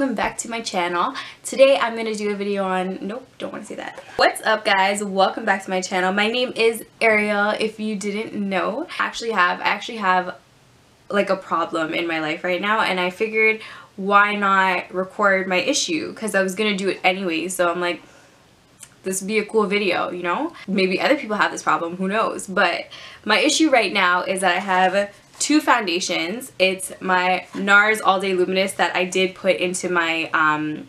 welcome back to my channel. Today i'm gonna do a video on nope don't want to say that. What's up guys? Welcome back to my channel. My name is ariel if you didn't know. I actually have i actually have like a problem in my life right now and i figured why not record my issue because i was gonna do it anyway so i'm like this would be a cool video, you know? Maybe other people have this problem, who knows? But my issue right now is that I have two foundations. It's my NARS All Day Luminous that I did put into my um,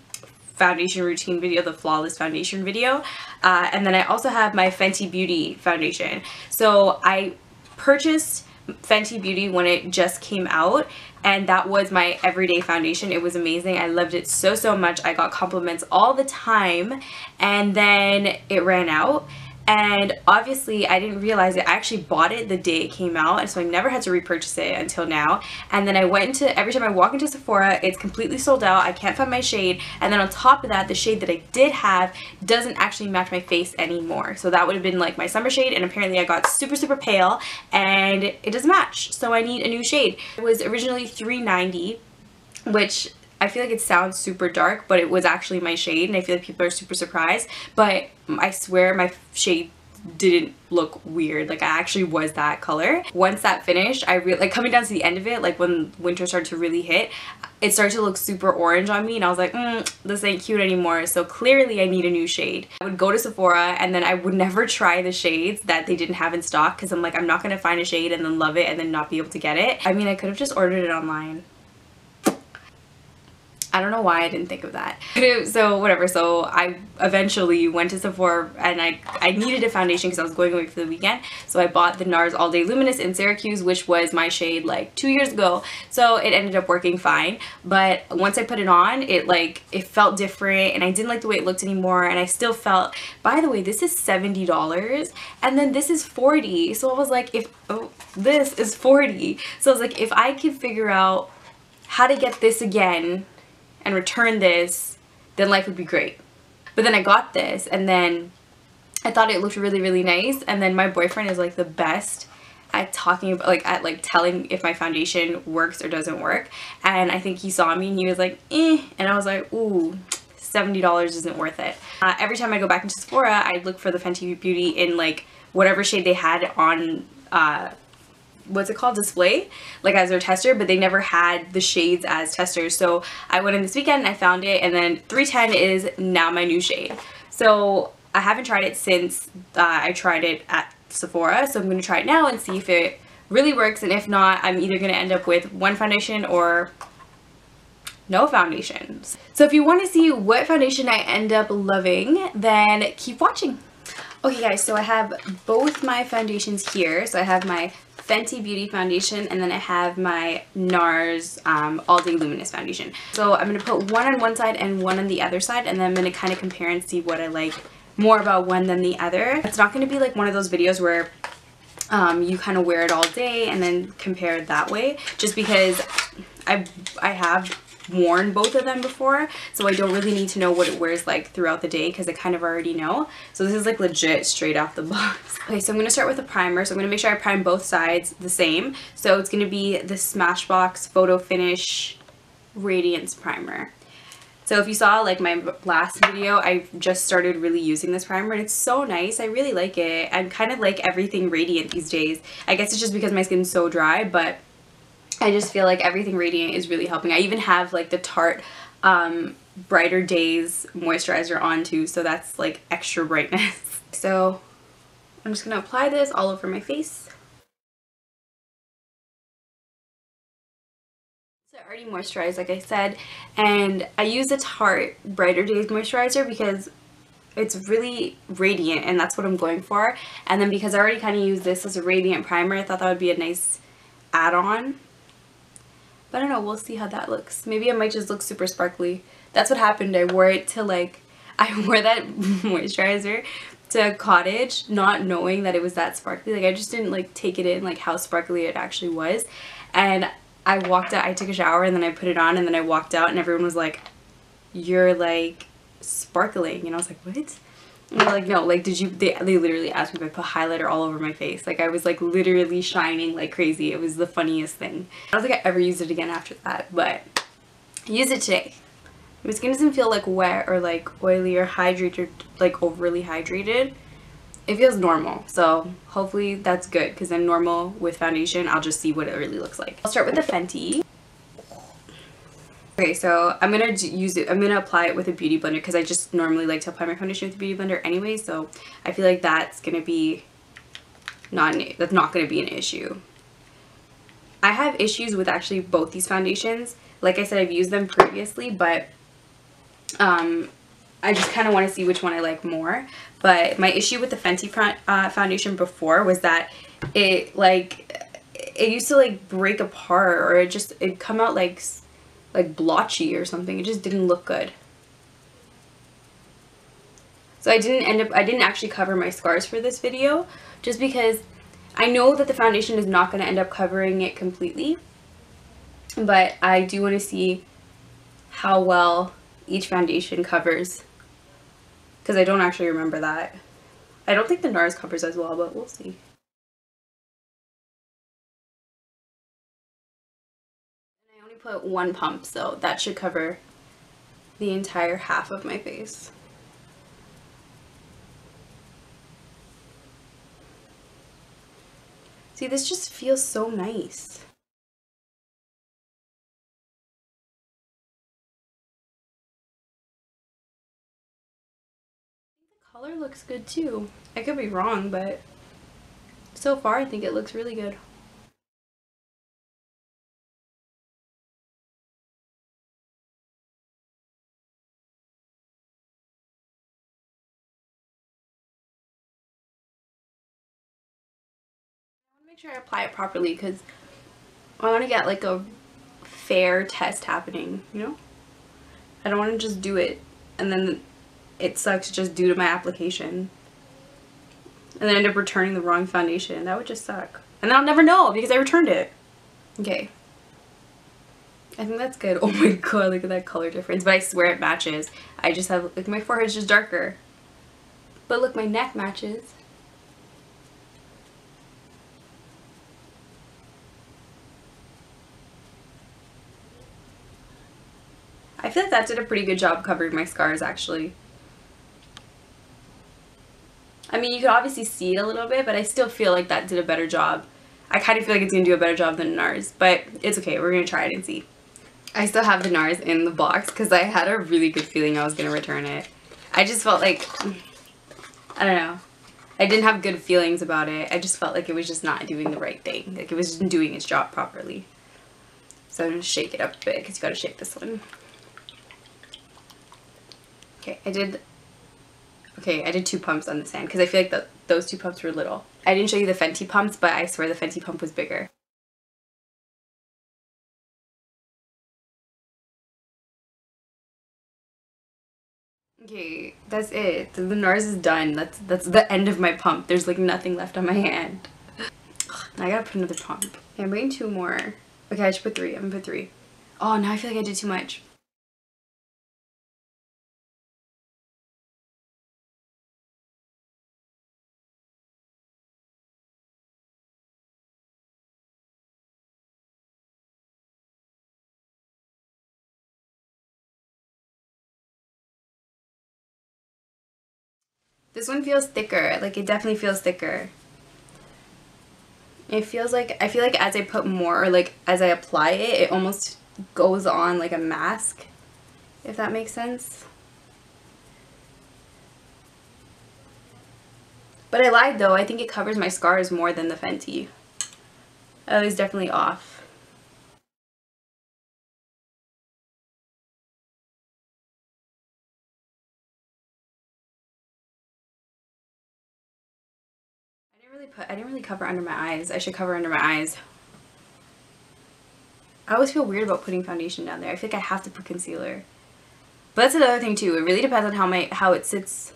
foundation routine video, the Flawless Foundation video. Uh, and then I also have my Fenty Beauty foundation. So I purchased Fenty Beauty when it just came out and that was my everyday foundation. It was amazing. I loved it so, so much. I got compliments all the time and then it ran out and obviously I didn't realize it. I actually bought it the day it came out and so I never had to repurchase it until now. And then I went into every time I walk into Sephora it's completely sold out. I can't find my shade. And then on top of that the shade that I did have doesn't actually match my face anymore. So that would have been like my summer shade and apparently I got super super pale and it doesn't match. So I need a new shade. It was originally 390 which I feel like it sounds super dark, but it was actually my shade, and I feel like people are super surprised. But I swear my shade didn't look weird. Like I actually was that color. Once that finished I really like coming down to the end of it like when winter started to really hit it started to look super orange on me and I was like mm, this ain't cute anymore. So clearly I need a new shade. I would go to Sephora and then I would never try the shades that they didn't have in stock because I'm like I'm not gonna find a shade and then love it and then not be able to get it. I mean I could have just ordered it online I don't know why I didn't think of that. so whatever, so I eventually went to Sephora and I, I needed a foundation because I was going away for the weekend. So I bought the NARS All Day Luminous in Syracuse, which was my shade like two years ago. So it ended up working fine. But once I put it on, it like, it felt different and I didn't like the way it looked anymore. And I still felt, by the way, this is $70 and then this is 40 So I was like, if, oh, this is 40 So I was like, if I could figure out how to get this again and return this, then life would be great. But then I got this and then I thought it looked really, really nice. And then my boyfriend is like the best at talking about like at like telling if my foundation works or doesn't work. And I think he saw me and he was like, eh. And I was like, ooh, $70 isn't worth it. Uh, every time I go back into Sephora, I look for the Fenty Beauty in like whatever shade they had on uh, what's it called display like as their tester but they never had the shades as testers so I went in this weekend and I found it and then 310 is now my new shade so I haven't tried it since uh, I tried it at Sephora so I'm going to try it now and see if it really works and if not I'm either going to end up with one foundation or no foundations. So if you want to see what foundation I end up loving then keep watching. Okay guys, so I have both my foundations here. So I have my Fenty Beauty foundation and then I have my NARS um, All Day Luminous foundation. So I'm going to put one on one side and one on the other side and then I'm going to kind of compare and see what I like more about one than the other. It's not going to be like one of those videos where um, you kind of wear it all day and then compare it that way just because I, I have worn both of them before so I don't really need to know what it wears like throughout the day because I kind of already know so this is like legit straight off the box okay so I'm gonna start with a primer so I'm gonna make sure I prime both sides the same so it's gonna be the Smashbox Photo Finish Radiance Primer so if you saw like my last video, I just started really using this primer and it's so nice. I really like it. I'm kind of like everything radiant these days. I guess it's just because my skin's so dry, but I just feel like everything Radiant is really helping. I even have like the Tarte um, Brighter Days moisturizer on too, so that's like extra brightness. So I'm just going to apply this all over my face. So I already moisturized like I said and I use the Tarte Brighter Days moisturizer because it's really radiant and that's what I'm going for and then because I already kind of use this as a radiant primer I thought that would be a nice add-on but I don't know, we'll see how that looks. Maybe it might just look super sparkly. That's what happened. I wore it to like, I wore that moisturizer to cottage not knowing that it was that sparkly. Like I just didn't like take it in like how sparkly it actually was. And I walked out, I took a shower and then I put it on and then I walked out and everyone was like, you're like sparkling. And I was like, what? Like, no, like, did you, they, they literally asked me if I put highlighter all over my face. Like, I was, like, literally shining like crazy. It was the funniest thing. I don't think I ever used it again after that, but use it today. My skin doesn't feel like wet or like oily or hydrated, like overly hydrated. It feels normal. So hopefully that's good because then normal with foundation, I'll just see what it really looks like. I'll start with the Fenty. Okay, so I'm gonna use it. I'm gonna apply it with a beauty blender because I just normally like to apply my foundation with a beauty blender anyway. So I feel like that's gonna be not an, that's not gonna be an issue. I have issues with actually both these foundations. Like I said, I've used them previously, but um, I just kind of want to see which one I like more. But my issue with the Fenty uh, foundation before was that it like it used to like break apart or it just it come out like like blotchy or something. It just didn't look good. So I didn't end up, I didn't actually cover my scars for this video just because I know that the foundation is not going to end up covering it completely. But I do want to see how well each foundation covers because I don't actually remember that. I don't think the NARS covers as well, but we'll see. Put one pump, so that should cover the entire half of my face. See, this just feels so nice. The color looks good too. I could be wrong, but so far I think it looks really good. Make sure I apply it properly because I want to get like a fair test happening, you know? I don't want to just do it and then it sucks just due to my application. And then end up returning the wrong foundation. That would just suck. And I'll never know because I returned it. Okay. I think that's good. Oh my god, look at that color difference. But I swear it matches. I just have, like my forehead's just darker. But look, my neck matches. Feel like that did a pretty good job covering my scars actually. I mean, you could obviously see it a little bit, but I still feel like that did a better job. I kind of feel like it's going to do a better job than NARS, but it's okay. We're going to try it and see. I still have the NARS in the box because I had a really good feeling I was going to return it. I just felt like, I don't know. I didn't have good feelings about it. I just felt like it was just not doing the right thing. Like it was doing its job properly. So I'm going to shake it up a bit because you got to shake this one. Okay, I did, okay, I did two pumps on this hand because I feel like the, those two pumps were little. I didn't show you the Fenty pumps, but I swear the Fenty pump was bigger. Okay, that's it. The NARS is done. That's that's the end of my pump. There's like nothing left on my hand. I gotta put another pump. Okay, I'm putting two more. Okay, I should put three. I'm gonna put three. Oh, now I feel like I did too much. This one feels thicker. Like it definitely feels thicker. It feels like, I feel like as I put more, or like as I apply it, it almost goes on like a mask, if that makes sense. But I lied though, I think it covers my scars more than the Fenty. Oh, I was definitely off. Really put, I didn't really cover under my eyes. I should cover under my eyes. I always feel weird about putting foundation down there. I feel like I have to put concealer. But that's another thing too. It really depends on how my how it sits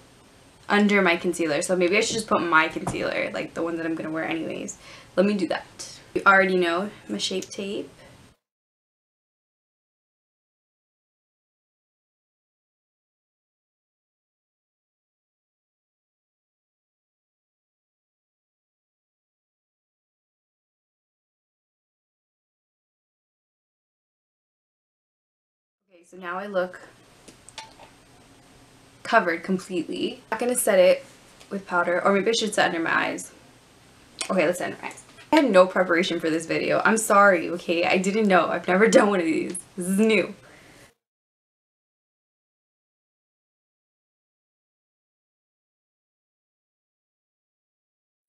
under my concealer. So maybe I should just put my concealer, like the one that I'm going to wear anyways. Let me do that. You already know my Shape Tape. Okay, so now I look covered completely. I'm not gonna set it with powder, or maybe I should set under my eyes. Okay, let's set under my eyes. I had no preparation for this video. I'm sorry, okay? I didn't know. I've never done one of these. This is new.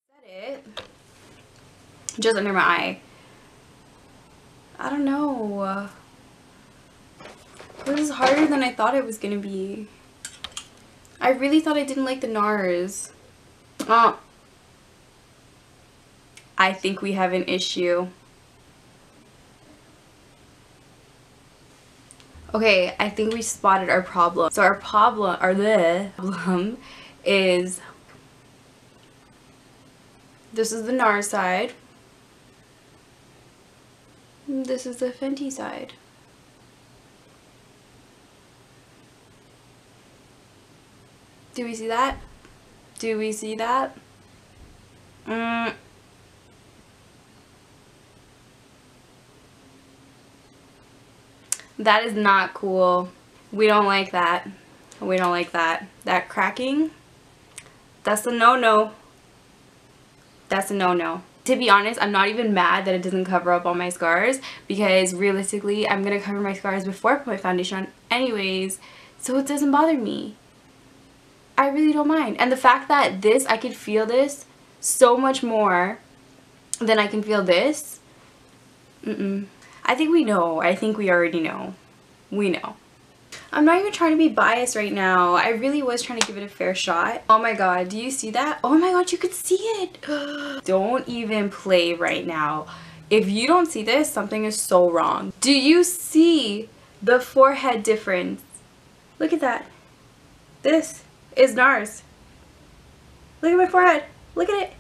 Set it just under my eye. I don't know. This is harder than I thought it was gonna be. I really thought I didn't like the NARS. Oh. I think we have an issue. Okay, I think we spotted our problem. So our problem, our the problem is this is the NARS side. This is the Fenty side. Do we see that? Do we see that? Mm. That is not cool. We don't like that. We don't like that. That cracking, that's a no-no. That's a no-no. To be honest, I'm not even mad that it doesn't cover up all my scars because realistically, I'm going to cover my scars before I put my foundation on anyways, so it doesn't bother me. I really don't mind. And the fact that this, I could feel this so much more than I can feel this. Mm-mm. I think we know. I think we already know. We know. I'm not even trying to be biased right now. I really was trying to give it a fair shot. Oh my god, do you see that? Oh my god, you could see it. don't even play right now. If you don't see this, something is so wrong. Do you see the forehead difference? Look at that. This is NARS. Look at my forehead. Look at it.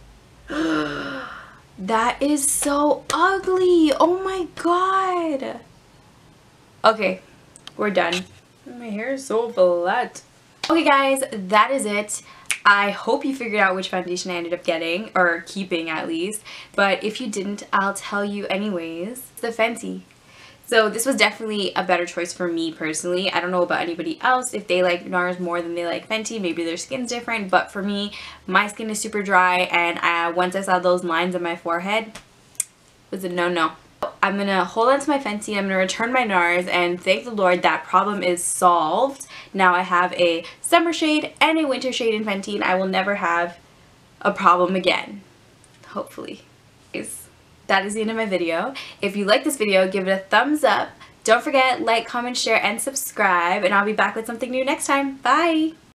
that is so ugly. Oh my god. Okay, we're done. My hair is so flat. Okay guys, that is it. I hope you figured out which foundation I ended up getting, or keeping at least. But if you didn't, I'll tell you anyways. The Fenty so this was definitely a better choice for me personally. I don't know about anybody else if they like NARS more than they like Fenty. Maybe their skin's different. But for me, my skin is super dry. And I, once I saw those lines on my forehead, it was a no-no. I'm going to hold on to my Fenty. I'm going to return my NARS. And thank the Lord that problem is solved. Now I have a summer shade and a winter shade in Fenty. And I will never have a problem again. Hopefully that is the end of my video. If you like this video, give it a thumbs up. Don't forget, like, comment, share, and subscribe. And I'll be back with something new next time. Bye!